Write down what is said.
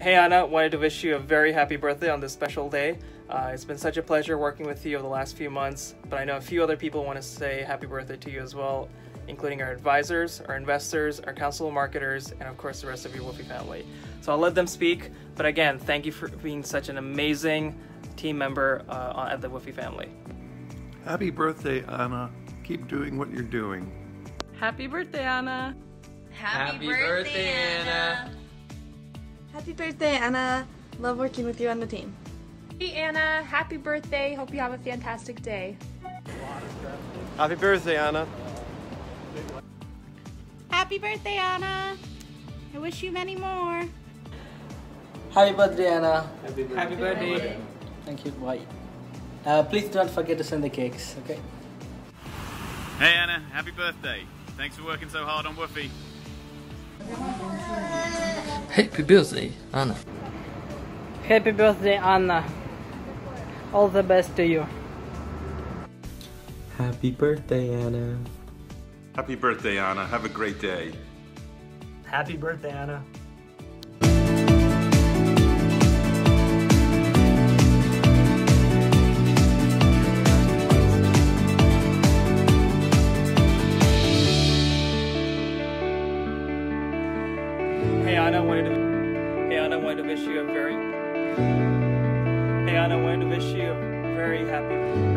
Hey Ana, wanted to wish you a very happy birthday on this special day. Uh, it's been such a pleasure working with you over the last few months, but I know a few other people want to say happy birthday to you as well, including our advisors, our investors, our council of marketers, and of course the rest of your Woofy family. So I'll let them speak, but again, thank you for being such an amazing team member uh, at the Woofy family. Happy birthday, Ana. Keep doing what you're doing. Happy birthday, Ana. Happy, Happy birthday, Ana. Happy birthday, Ana. Love working with you on the team. Hey Ana, happy birthday. Hope you have a fantastic day. Happy birthday, Ana. Happy birthday, Ana. I wish you many more. Happy birthday, Ana. Happy birthday. Happy birthday. Thank you. Bye. Uh, please don't forget to send the cakes, okay? Hey Ana, happy birthday. Thanks for working so hard on Woofy. Happy birthday, Ana. Happy birthday, Ana. All the best to you. Happy birthday, Ana. Happy birthday, Ana. Have a great day. Happy birthday, Ana. Hey Ana, wanted to Hey Ana, wanted to wish you a very Hey Ana, wanted to wish you a very happy